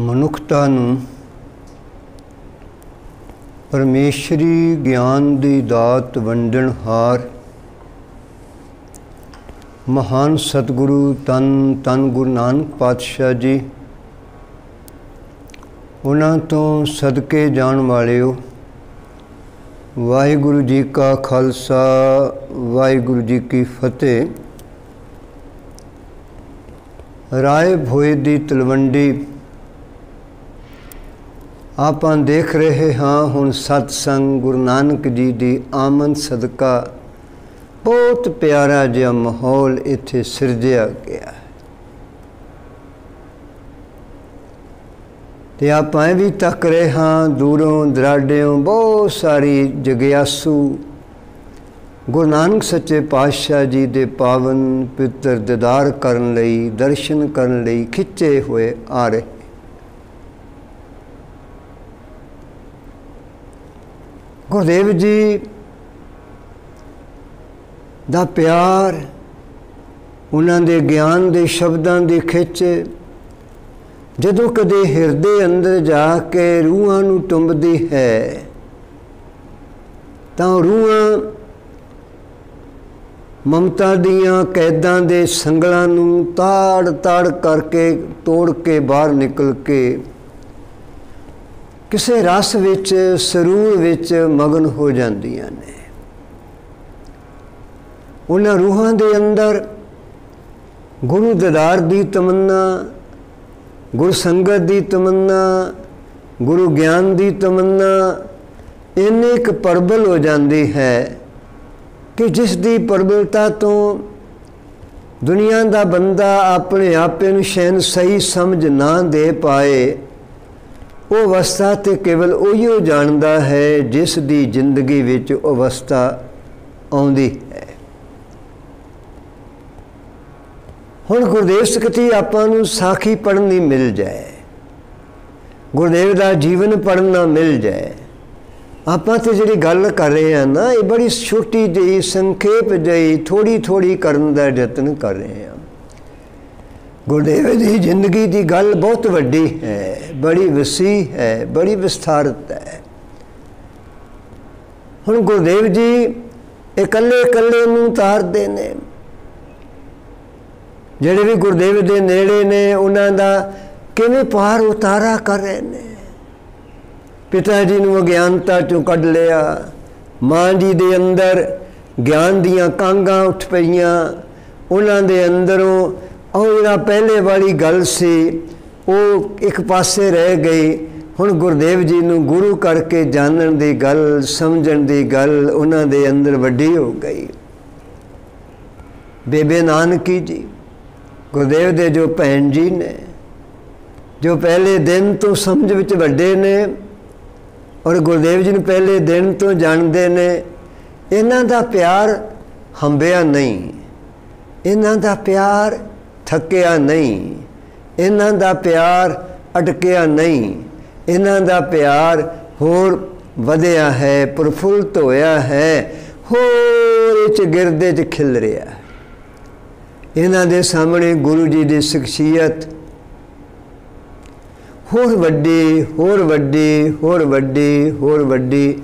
ਮਨੁੱਖਤਾ ਨੂੰ ਪਰਮੇਸ਼ਰੀ ਗਿਆਨ ਦੀ ਦਾਤ ਵੰਡਣਹਾਰ ਮਹਾਨ ਸਤਿਗੁਰੂ ਤਨ ਤਨ ਗੁਰੂ ਨਾਨਕ ਪਾਤਸ਼ਾਹ ਜੀ, ਉਹਨਾਂ ਤੋਂ ਸਦਕੇ ਜਾਣ ਵਾਲਿਓ, ਵਾਹਿਗੁਰੂ ਜੀ ਕਾ ਖਾਲਸਾ, ਵਾਹਿਗੁਰੂ ਜੀ ਕੀ ਫਤਿਹ। ਰਾਏ ਭੋਏ ਦੀ ਤਲਵੰਡੀ ਆਪਾਂ ਦੇਖ ਰਹੇ ਹਾਂ ਹੁਣ ਸਤਸੰਗ ਗੁਰੂ ਨਾਨਕ ਜੀ ਦੀ ਆਮਦ ਸਦਕਾ। ਬਹੁਤ ਪਿਆਰਾ ਜਿਹਾ ਮਾਹੌਲ ਇੱਥੇ ਸਿਰਜਿਆ ਗਿਆ। ਤੇ ਆਪਾਂ ਵੀ ਤੱਕ ਰਹੇ ਹਾਂ, ਦੂਰੋਂ ਦਰਾਡਿਓਂ ਬਹੁਤ ਸਾਰੀ ਜਗਿਆਸੂ। ਗੁਰੂ ਨਾਨਕ ਸੱਚੇ ਪਾਤਸ਼ਾਹ ਜੀ ਦੇ ਪਾਵਨ ਪਿੱਤਰ ਦੀਦਾਰ ਕਰਨ ਲਈ, ਦਰਸ਼ਨ ਕਰਨ ਲਈ ਖਿੱਚੇ ਹੋਏ ਆ ਰਹੇ। ਗੁਰਦੇਵ ਜੀ ਦਾ ਪਿਆਰ, ਉਹਨਾਂ ਦੇ ਗਿਆਨ ਦੇ ਸ਼ਬਦਾਂ ਦੀ ਖਿੱਚ, ਜਦੋਂ ਕਦੇ ਹਿਰਦੇ ਅੰਦਰ ਜਾ ਕੇ ਰੂਹਾਂ ਨੂੰ ਟੁੰਬਦੀ ਹੈ, ਤਾਂ ਰੂਹਾਂ ਮਮਤਾ ਦੀਆਂ ਕੈਦਾਂ ਦੇ ਸੰਗਲਾਂ ਨੂੰ ਤਾੜ ਤਾੜ ਕਰਕੇ ਤੋੜ ਕੇ ਬਾਹਰ ਨਿਕਲ ਕੇ ਕਿਸੇ ਰਸ ਵਿੱਚ, ਸਰੂਰ ਵਿੱਚ ਮਗਨ ਹੋ ਜਾਂਦੀਆਂ ਨੇ। ਉਹਨਾਂ ਰੂਹਾਂ ਦੇ ਅੰਦਰ ਗੁਰੂ ਦਿਦਾਰ ਦੀ ਤਮੰਨਾ, ਗੁਰ ਸੰਗਤ ਦੀ ਤਮੰਨਾ, ਗੁਰੂ ਗਿਆਨ ਦੀ ਤਮੰਨਾ, ਇੰਨੇ ਕੁ ਪਰਬਲ ਹੋ ਜਾਂਦੀ ਹੈ ਕਿ ਜਿਸ ਦੀ ਪਰਬਲਤਾ ਤੋਂ ਦੁਨੀਆ ਦਾ ਬੰਦਾ ਆਪਣੇ ਆਪੇ ਨੂੰ ਸ਼ੈਨ ਸਹੀ ਸਮਝ ਨਾ ਦੇ ਪਾਏ। ਉਹ ਅਵਸਥਾ ਤੇ ਕੇਵਲ ਉਹੀਓ ਜਾਣਦਾ ਹੈ ਜਿਸ ਦੀ ਜ਼ਿੰਦਗੀ ਵਿੱਚ ਅਵਸਥਾ ਆਉਂਦੀ ਹੈ। ਹੁਣ ਗੁਰਦੇਵ ਸਕਤੀ ਆਪਾਂ ਨੂੰ ਸਾਖੀ ਪੜ੍ਹਨੀ ਮਿਲ ਜਾਏ। ਗੁਰਦੇਵ ਦਾ ਜੀਵਨ ਪੜ੍ਹਨਾ ਮਿਲ ਜਾਏ। ਆਪਾਂ ਤੇ ਜਿਹੜੀ ਗੱਲ ਕਰ ਰਹੇ ਆ ਨਾ, ਇਹ ਬੜੀ ਛੋਟੀ ਜਿਹੀ ਸੰਖੇਪ ਜਿਹੀ ਥੋੜੀ ਥੋੜੀ ਕਰਨ ਦਾ ਯਤਨ ਕਰ ਰਹੇ ਆ ਗੁਰਦੇਵ ਦੀ ਜ਼ਿੰਦਗੀ ਦੀ ਗੱਲ ਬਹੁਤ ਵੱਡੀ ਹੈ, ਬੜੀ ਵਸੀ ਹੈ, ਬੜੀ ਵਿਸਥਾਰਤ ਹੈ। ਹੁਣ ਗੁਰਦੇਵ ਜੀ ਇਕੱਲੇ ਇਕੱਲੇ ਨੂੰ ਉਤਾਰਦੇ ਨੇ। ਜਿਹੜੇ ਵੀ ਗੁਰਦੇਵ ਦੇ ਨੇੜੇ ਨੇ, ਉਹਨਾਂ ਦਾ ਕਿਵੇਂ ਪਾਰ ਉਤਾਰਾ ਕਰ ਰਹੇ ਨੇ? ਪਿਤਾ ਜੀ ਨੂੰ ਅਗਿਆਨਤਾ ਚੋਂ ਕੱਢ ਲਿਆ, ਮਾਂ ਜੀ ਦੇ ਅੰਦਰ ਗਿਆਨ ਦੀਆਂ ਕਾਂਗਾਂ ਉੱਠ ਪਈਆਂ, ਉਹਨਾਂ ਦੇ ਅੰਦਰੋਂ ਉਹ ਜਿਹੜਾ ਪਹਿਲੇ ਵਾਲੀ ਗੱਲ ਸੀ, ਉਹ ਇੱਕ ਪਾਸੇ ਰਹਿ ਗਈ। ਹੁਣ ਗੁਰਦੇਵ ਜੀ ਨੂੰ ਗੁਰੂ ਕਰਕੇ ਜਾਣਨ ਦੀ ਗੱਲ, ਸਮਝਣ ਦੀ ਗੱਲ ਉਹਨਾਂ ਦੇ ਅੰਦਰ ਵੱਡੀ ਹੋ ਗਈ। ਬੇਬੇ ਨਾਨਕੀ ਜੀ, ਗੁਰਦੇਵ ਦੇ ਜੋ ਭੈਣ ਜੀ ਨੇ, ਜੋ ਪਹਿਲੇ ਦਿਨ ਤੋਂ ਸਮਝ ਵਿੱਚ ਵੱਡੇ ਨੇ ਔਰ ਗੁਰਦੇਵ ਜੀ ਨੂੰ ਪਹਿਲੇ ਦਿਨ ਤੋਂ ਜਾਣਦੇ ਨੇ, ਇਹਨਾਂ ਦਾ ਪਿਆਰ ਹੰਬਿਆ ਨਹੀਂ। ਇਹਨਾਂ ਦਾ ਪਿਆਰ ਥੱਕਿਆ ਨਹੀਂ। ਇਹਨਾਂ ਦਾ ਪਿਆਰ ਅਟਕਿਆ ਨਹੀਂ। ਇਹਨਾਂ ਦਾ ਪਿਆਰ ਹੋਰ ਵਧਿਆ ਹੈ ਪ੍ਰਫੁੱਲਤ ਹੋਇਆ ਹੈ, ਹੋਰ ਚ ਗਿਰਦੇ ਚ ਖਿਲ ਰਿਹਾ ਇਹਨਾਂ ਦੇ ਸਾਹਮਣੇ ਗੁਰੂ ਜੀ ਦੀ ਸ਼ਖਸੀਅਤ। ਹੋਰ ਵੱਡੀ ਹੋਰ ਵੱਡੀ ਹੋਰ ਵੱਡੀ ਹੋਰ ਵੱਡੀ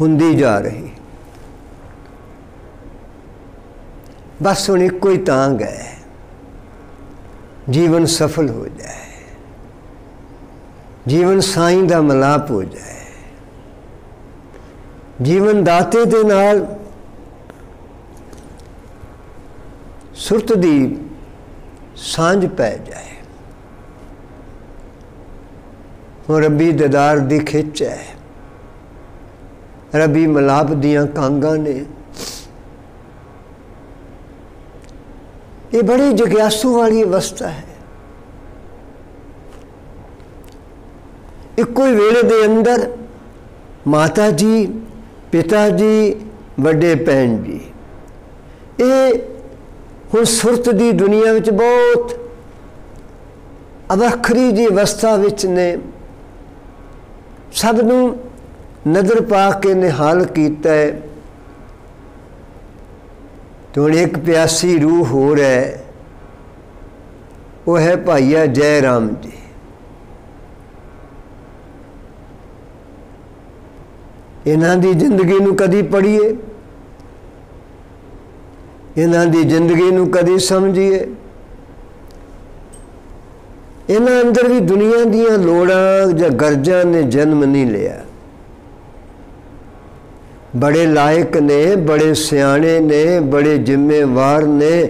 ਹੁੰਦੀ ਜਾ ਰਹੀ। ਬਸ ਹੁਣ ਇੱਕੋ ਹੀ ਤਾਂਗ ਹੈ। ਜੀਵਨ ਸਫਲ ਹੋ ਜਾਏ। ਜੀਵਨ ਸਾਈਂ ਦਾ ਮਲਾਪ ਹੋ ਜਾਏ। ਜੀਵਨ ਦਾਤੇ ਦੇ ਨਾਲ ਸੁਰਤ ਦੀ ਸਾਂਝ ਪੈ ਜਾਏ। ਹੁਣ ਰੱਬੀ ਦਦਾਰ ਦੀ ਖਿੱਚ ਹੈ। ਰੱਬੀ ਮਲਾਪ ਦੀਆਂ ਕਾਂਗਾਂ ਨੇ ਇਹ ਬੜੀ ਜਗਿਆਸੂ ਵਾਲੀ ਅਵਸਥਾ ਹੈ ਇੱਕੋ ਹੀ ਵੇਲੇ ਦੇ ਅੰਦਰ ਮਾਤਾ ਜੀ ਪਿਤਾ ਜੀ ਵੱਡੇ ਭੈਣ ਜੀ ਇਹ ਹੁਣ ਸੁਰਤ ਦੀ ਦੁਨੀਆ ਵਿੱਚ ਬਹੁਤ ਅਵਖਰੀ ਦੀ ਅਵਸਥਾ ਵਿੱਚ ਨੇ ਸਭ ਨੂੰ ਨਜ਼ਰ ਪਾ ਕੇ ਨਿਹਾਲ ਕੀਤਾ ਹੈ ਤੇ ਹੁਣ ਇੱਕ ਪਿਆਸੀ ਰੂਹ ਹੋਰ ਹੈ, ਉਹ ਹੈ ਭਾਈਆ ਜੈ ਰਾਮ ਜੀ। ਇਹਨਾਂ ਦੀ ਜ਼ਿੰਦਗੀ ਨੂੰ ਕਦੀ ਪੜ੍ਹੀਏ, ਇਹਨਾਂ ਦੀ ਜ਼ਿੰਦਗੀ ਨੂੰ ਕਦੀ ਸਮਝੀਏ। ਇਹਨਾਂ ਅੰਦਰ ਵੀ ਦੁਨੀਆ ਦੀਆਂ ਲੋੜਾਂ ਜਾਂ ਗਰਜਾਂ ਨੇ ਜਨਮ ਨਹੀਂ ਲਿਆ। ਬੜੇ ਲਾਇਕ ਨੇ, ਬੜੇ ਸਿਆਣੇ ਨੇ, ਬੜੇ ਜ਼ਿੰਮੇਵਾਰ ਨੇ।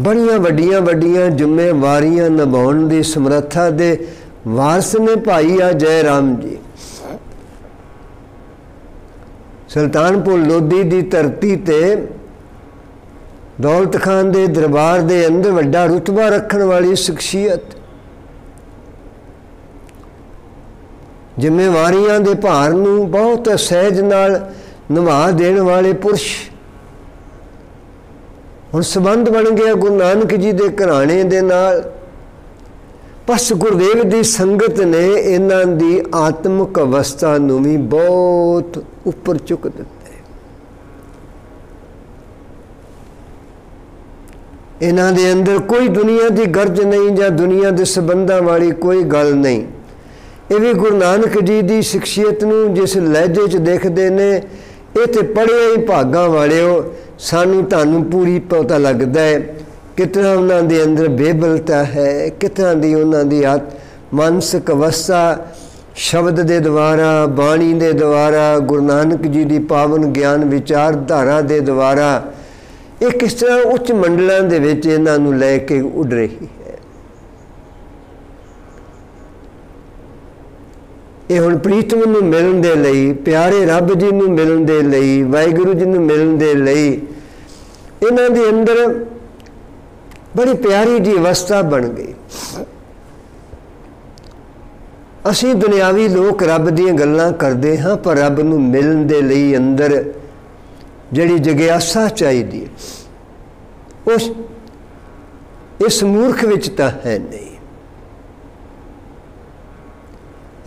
ਬੜੀਆਂ ਵੱਡੀਆਂ ਵੱਡੀਆਂ ਜ਼ਿੰਮੇਵਾਰੀਆਂ ਨਿਭਾਉਣ ਦੀ ਸਮਰੱਥਾ ਦੇ ਵਾਰਸ ਨੇ ਭਾਈ ਆ ਜੈ ਰਾਮ ਜੀ। ਸੁਲਤਾਨਪੁਰ ਲੋਧੀ ਦੀ ਧਰਤੀ ਤੇ ਦੌਲਤ ਖਾਨ ਦੇ ਦਰਬਾਰ ਦੇ ਅੰਦਰ ਵੱਡਾ ਰੁਤਬਾ ਰੱਖਣ ਵਾਲੀ ਸ਼ਖਸੀਅਤ। ਜ਼ਿੰਮੇਵਾਰੀਆਂ ਦੇ ਭਾਰ ਨੂੰ ਬਹੁਤ ਸਹਿਜ ਨਾਲ ਨਿਭਾ ਦੇਣ ਵਾਲੇ ਪੁਰਸ਼। ਹੁਣ ਸਬੰਧ ਬਣ ਗਿਆ ਗੁਰੂ ਨਾਨਕ ਜੀ ਦੇ ਘਰਾਣੇ ਦੇ ਨਾਲ। ਬਸ ਗੁਰਦੇਵ ਦੀ ਸੰਗਤ ਨੇ ਇਹਨਾਂ ਦੀ ਆਤਮਿਕ ਅਵਸਥਾ ਨੂੰ ਵੀ ਬਹੁਤ ਉੱਪਰ ਚੁੱਕ ਦਿੱਤਾ। ਇਹਨਾਂ ਦੇ ਅੰਦਰ ਕੋਈ ਦੁਨੀਆ ਦੀ ਗਰਜ ਨਹੀਂ ਜਾਂ ਦੁਨੀਆ ਦੇ ਸਬੰਧਾਂ ਵਾਲੀ ਕੋਈ ਗੱਲ ਨਹੀਂ। ਇਹ ਵੀ ਗੁਰੂ ਨਾਨਕ ਜੀ ਦੀ ਸ਼ਖਸੀਅਤ ਨੂੰ ਜਿਸ ਲਹਿਜੇ 'ਚ ਦੇਖਦੇ ਨੇ ਇਹ ਤੇ ਪੜਿਆ ਹੀ ਭਾਗਾਂ ਵਾਲਿਓ, ਸਾਨੂੰ ਤੁਹਾਨੂੰ ਪੂਰੀ ਪਤਾ ਲੱਗਦਾ ਹੈ ਕਿਤਨਾ ਉਹਨਾਂ ਦੇ ਅੰਦਰ ਬੇਬਲਤਾ ਹੈ, ਕਿਤਨਾ ਦੀ ਉਹਨਾਂ ਦੀ ਆਤ ਮਾਨਸਿਕ ਅਵਸਥਾ, ਸ਼ਬਦ ਦੇ ਦੁਆਰਾ, ਬਾਣੀ ਦੇ ਦੁਆਰਾ, ਗੁਰੂ ਨਾਨਕ ਜੀ ਦੀ ਪਾਵਨ ਗਿਆਨ ਵਿਚਾਰ ਧਾਰਾ ਦੇ ਦੁਆਰਾ, ਇਹ ਕਿਸ ਤਰ੍ਹਾਂ ਉੱਚ ਮੰਡਲਾਂ ਦੇ ਵਿੱਚ ਇਹਨਾਂ ਨੂੰ ਲੈ ਕੇ ਉੱਡ ਰਹੀ ਹੈ ਇਹ ਹੁਣ ਪ੍ਰੀਤਮ ਨੂੰ ਮਿਲਣ ਦੇ ਲਈ, ਪਿਆਰੇ ਰੱਬ ਜੀ ਨੂੰ ਮਿਲਣ ਦੇ ਲਈ, ਵਾਹਿਗੁਰੂ ਜੀ ਨੂੰ ਮਿਲਣ ਦੇ ਲਈ, ਇਹਨਾਂ ਦੇ ਅੰਦਰ ਬੜੀ ਪਿਆਰੀ ਜੀ ਅਵਸਥਾ ਬਣ ਗਈ। ਅਸੀਂ ਦੁਨਿਆਵੀ ਲੋਕ ਰੱਬ ਦੀਆਂ ਗੱਲਾਂ ਕਰਦੇ ਹਾਂ, ਪਰ ਰੱਬ ਨੂੰ ਮਿਲਣ ਦੇ ਲਈ ਅੰਦਰ ਜਿਹੜੀ ਜਗਿਆਸਾ ਚਾਹੀਦੀ ਹੈ, ਉਸ ਇਸ ਮੂਰਖ ਵਿੱਚ ਤਾਂ ਹੈ ਨਹੀਂ।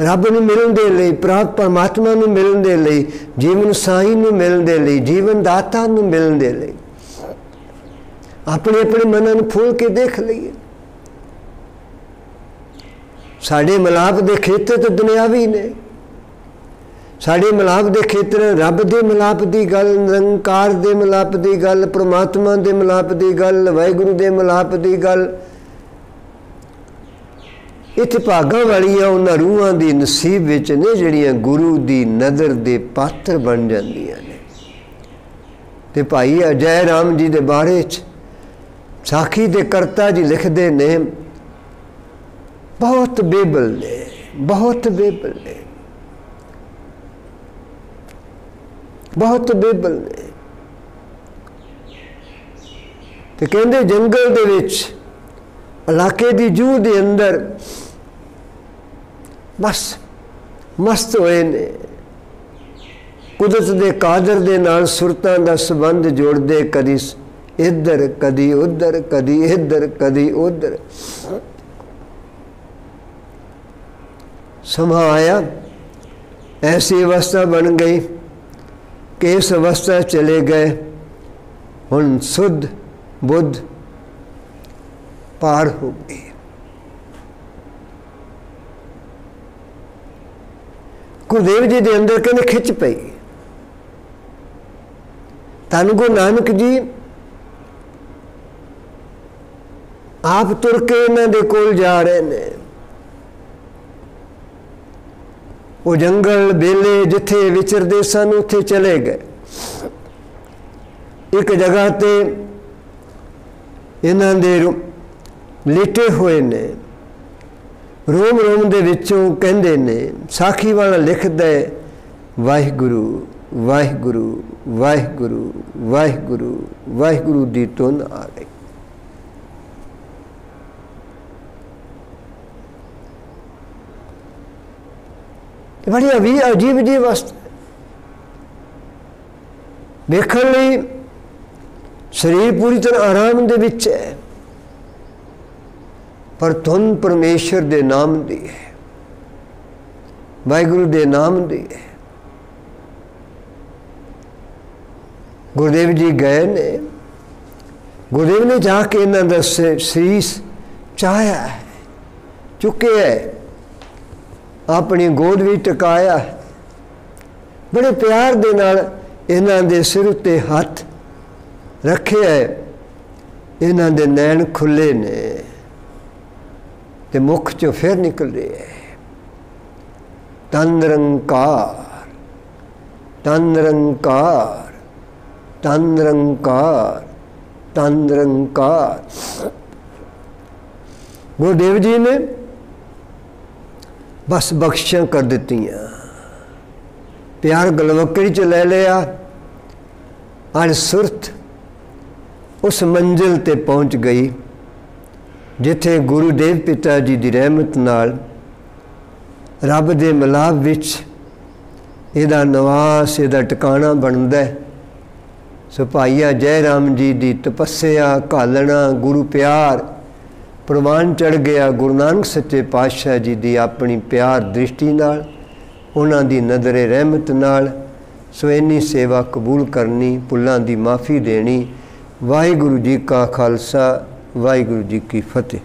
ਰੱਬ ਨੂੰ ਮਿਲਣ ਦੇ ਲਈ ਪ੍ਰਾਪ ਪਰਮਾਤਮਾ ਨੂੰ ਮਿਲਣ ਦੇ ਲਈ, ਜੀਵਨ ਸਾਈ ਨੂੰ ਮਿਲਣ ਦੇ ਲਈ, ਜੀਵਨ ਦਾਤਾ ਨੂੰ ਮਿਲਣ ਦੇ ਲਈ। ਆਪਣੇ ਆਪਣੇ ਮਨਾਂ ਨੂੰ ਫੋਲ ਕੇ ਦੇਖ ਲਈਏ। ਸਾਡੇ ਮਲਾਪ ਦੇ ਖੇਤਰ ਤੇ ਦੁਨਿਆਵੀ ਨੇ। ਸਾਡੇ ਮਲਾਪ ਦੇ ਖੇਤਰ ਰੱਬ ਦੇ ਮਲਾਪ ਦੀ ਗੱਲ, ਨਿਰੰਕਾਰ ਦੇ ਮਲਾਪ ਦੀ ਗੱਲ, ਪ੍ਰਮਾਤਮਾ ਦੇ ਮਲਾਪ ਦੀ ਗੱਲ, ਵਾਹਿਗੁਰੂ ਦੇ ਮਲਾਪ ਦੀ ਗੱਲ ਇੱਥੇ ਭਾਗਾਂ ਵਾਲੀਆਂ ਉਹਨਾਂ ਰੂਹਾਂ ਦੀ ਨਸੀਬ ਵਿੱਚ ਨੇ, ਜਿਹੜੀਆਂ ਗੁਰੂ ਦੀ ਨਜ਼ਰ ਦੇ ਪਾਤਰ ਬਣ ਜਾਂਦੀਆਂ ਨੇ। ਤੇ ਭਾਈ ਅਜੈ ਰਾਮ ਜੀ ਦੇ ਬਾਰੇ ਚ ਸਾਖੀ ਦੇ ਕਰਤਾ ਜੀ ਲਿਖਦੇ ਨੇ, ਬਹੁਤ ਬੇਬਲ ਨੇ, ਬਹੁਤ ਬੇਬਲ ਨੇ। ਬਹੁਤ ਬੇਬਲ ਨੇ। ਤੇ ਕਹਿੰਦੇ ਜੰਗਲ ਦੇ ਵਿੱਚ, ਇਲਾਕੇ ਦੀ ਜੂ ਦੇ ਅੰਦਰ ਬਸ ਮਸਤ ਹੋਏ ਨੇ। ਕੁਦਰਤ ਦੇ ਕਾਦਰ ਦੇ ਨਾਲ ਸੁਰਤਾਂ ਦਾ ਸੰਬੰਧ ਜੋੜਦੇ ਕਦੀ ਇੱਧਰ, ਕਦੀ ਉੱਧਰ, ਕਦੀ ਇੱਧਰ, ਕਦੀ ਉੱਧਰ। ਸਮਾਂ ਆਇਆ, ਐਸੀ ਅਵਸਥਾ ਬਣ ਗਈ ਕਿ ਇਸ ਅਵਸਥਾ ਚਲੇ ਗਏ। ਹੁਣ ਸੁਧ ਬੁੱਧ ਪਾਰ ਹੋ ਗਈ ਗੁਰਦੇਵ ਜੀ ਦੇ ਅੰਦਰ ਕਹਿੰਦੇ ਖਿੱਚ ਪਈ। ਤਨ ਗੁਰੂ ਨਾਨਕ ਜੀ, ਆਪ ਤੁਰ ਕੇ ਇਹਨਾਂ ਦੇ ਕੋਲ ਜਾ ਰਹੇ ਨੇ। ਉਹ ਜੰਗਲ ਬੇਲੇ ਜਿੱਥੇ ਵਿਚਰਦੇ ਸਨ, ਉੱਥੇ ਚਲੇ ਗਏ। ਇੱਕ ਜਗ੍ਹਾ ਤੇ ਇਹਨਾਂ ਦੇ ਲੇਟੇ ਹੋਏ ਨੇ। ਰੋਮ ਰੋਮ ਦੇ ਵਿੱਚੋਂ ਕਹਿੰਦੇ ਨੇ, ਸਾਖੀ ਵਾਲਾ ਲਿਖਦਾ ਹੈ ਵਾਹਿਗੁਰੂ ਵਾਹਿਗੁਰੂ ਵਾਹਿਗੁਰੂ ਵਾਹਿਗੁਰੂ ਵਾਹਿਗੁਰੂ ਦੀ ਤੁਨ ਆ ਗਈ। ਬੜੀ ਅਵੀ ਅਜੀਬ ਜੀ ਵਸਤ ਵੇਖਣ ਲਈ ਸਰੀਰ ਪੂਰੀ ਤਰ੍ਹਾਂ ਆਰਾਮ ਦੇ ਵਿੱਚ ਹੈ। ਪਰ ਧੁਨ ਪਰਮੇਸ਼ਰ ਦੇ ਨਾਮ ਦੀ ਹੈ। ਵਾਹਿਗੁਰੂ ਦੇ ਨਾਮ ਦੀ ਹੈ। ਗੁਰਦੇਵ ਜੀ ਗਏ ਨੇ। ਗੁਰਦੇਵ ਨੇ ਜਾ ਕੇ ਇਹਨਾਂ ਦਾ ਸੀਸ ਚਾਹਿਆ ਹੈ। ਚੁੱਕਿਆ ਹੈ। ਆਪਣੀ ਗੋਦ ਵਿੱਚ ਟਿਕਾਇਆ ਹੈ। ਬੜੇ ਪਿਆਰ ਦੇ ਨਾਲ ਇਹਨਾਂ ਦੇ ਸਿਰ ਉੱਤੇ ਹੱਥ ਰੱਖਿਆ ਹੈ। ਇਹਨਾਂ ਦੇ ਨੈਣ ਖੁੱਲੇ ਨੇ। ਤੇ ਮੁਖ ਚੋਂ ਫਿਰ ਨਿਕਲ ਹੈ ਤਨ ਨਿਰੰਕਾਰ ਤਨ ਨਿਰੰਕਾਰ ਤਨ ਨਿਰੰਕਾਰ ਤਨ ਨਿਰੰਕਾਰ। ਗੁਰਦੇਵ ਜੀ ਨੇ ਬਸ ਬਖਸ਼ਾਂ ਕਰ ਦਿੱਤੀਆਂ। ਪਿਆਰ ਗਲਵਕੜੀ ਚ ਲੈ ਲਿਆ। ਅਰ ਸੁਰਤ ਉਸ ਮੰਜ਼ਿਲ ਤੇ ਪਹੁੰਚ ਗਈ। ਜਿੱਥੇ ਗੁਰੂ ਦੇਵ ਪਿਤਾ ਜੀ ਦੀ ਰਹਿਮਤ ਨਾਲ ਰੱਬ ਦੇ ਮਿਲਾਪ ਵਿੱਚ ਇਹਦਾ ਨਿਵਾਸ, ਇਹਦਾ ਟਿਕਾਣਾ ਬਣਦਾ ਹੈ। ਸੋ ਭਾਈਆ ਜੈ ਰਾਮ ਜੀ ਦੀ ਤਪੱਸਿਆ, ਘਾਲਣਾ, ਗੁਰੂ ਪਿਆਰ, ਪ੍ਰਵਾਨ ਚੜ ਗਿਆ ਗੁਰੂ ਨਾਨਕ ਸੱਚੇ ਪਾਤਸ਼ਾਹ ਜੀ ਦੀ ਆਪਣੀ ਪਿਆਰ ਦ੍ਰਿਸ਼ਟੀ ਨਾਲ, ਉਹਨਾਂ ਦੀ ਨਜ਼ਰੇ ਰਹਿਮਤ ਨਾਲ, ਸੋ ਇੰਨੀ ਸੇਵਾ ਕਬੂਲ ਕਰਨੀ ਪੁੱਲਾਂ ਦੀ ਮਾਫੀ ਦੇਣੀ, ਵਾਹਿਗੁਰੂ ਜੀ ਕਾ ਖਾਲਸਾ ਵਾਹਿਗੁਰੂ ਜੀ ਕੀ ਫਤਿਹ।